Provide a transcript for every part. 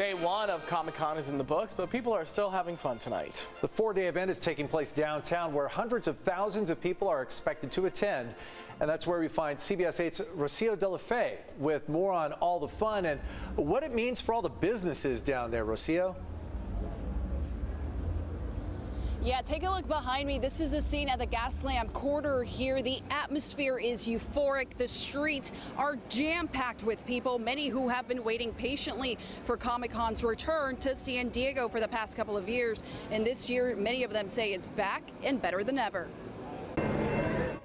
Day one of Comic Con is in the books, but people are still having fun tonight. The four day event is taking place downtown where hundreds of thousands of people are expected to attend. And that's where we find CBS 8's Rocio de la Fe with more on all the fun and what it means for all the businesses down there. Rocio? Yeah, take a look behind me. This is the scene at the Gaslamp Quarter here. The atmosphere is euphoric. The streets are jam-packed with people, many who have been waiting patiently for Comic-Con's return to San Diego for the past couple of years. And this year, many of them say it's back and better than ever.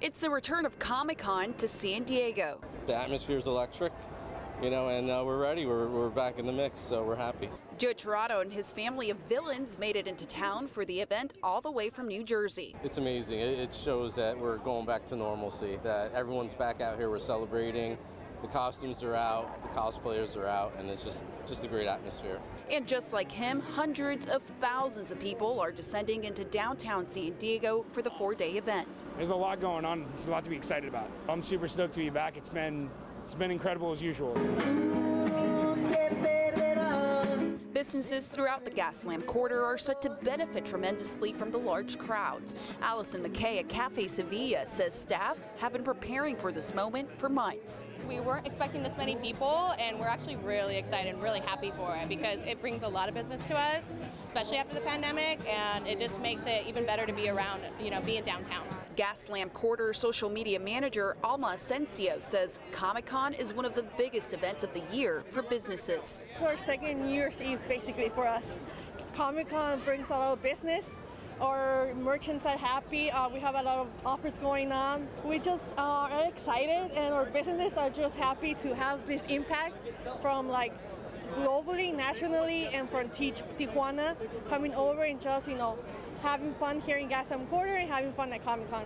It's the return of Comic-Con to San Diego. The atmosphere is electric, you know, and uh, we're ready. We're, we're back in the mix, so we're happy. Joe Tirado and his family of villains made it into town for the event all the way from New Jersey. It's amazing. It, it shows that we're going back to normalcy, that everyone's back out here. We're celebrating. The costumes are out, the cosplayers are out, and it's just, just a great atmosphere. And just like him, hundreds of thousands of people are descending into downtown San Diego for the four-day event. There's a lot going on. There's a lot to be excited about. I'm super stoked to be back. It's been, it's been incredible as usual. Businesses throughout the Gaslamp Quarter are set to benefit tremendously from the large crowds. Allison McKay at Cafe Sevilla says staff have been preparing for this moment for months. We weren't expecting this many people, and we're actually really excited and really happy for it because it brings a lot of business to us, especially after the pandemic, and it just makes it even better to be around, you know, being downtown. Gaslamp Quarter social media manager Alma Asensio says Comic-Con is one of the biggest events of the year for businesses. It's our second New Year's Eve basically for us. Comic-Con brings a lot of business. Our merchants are happy. Uh, we have a lot of offers going on. We just uh, are excited and our businesses are just happy to have this impact from like globally, nationally, and from Tijuana coming over and just, you know, having fun here in Gaslamp Quarter and having fun at Comic Con.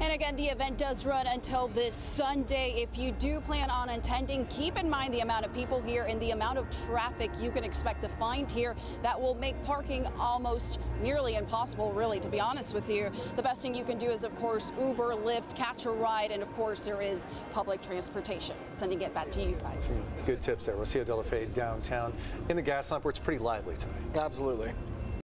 And again, the event does run until this Sunday. If you do plan on attending, keep in mind the amount of people here and the amount of traffic you can expect to find here that will make parking almost nearly impossible, really, to be honest with you. The best thing you can do is, of course, Uber, Lyft, catch a ride, and of course, there is public transportation. Sending it back to you guys. Good tips there. We'll Rocio de la Fe downtown in the Gaslamp where it's pretty lively tonight. Absolutely.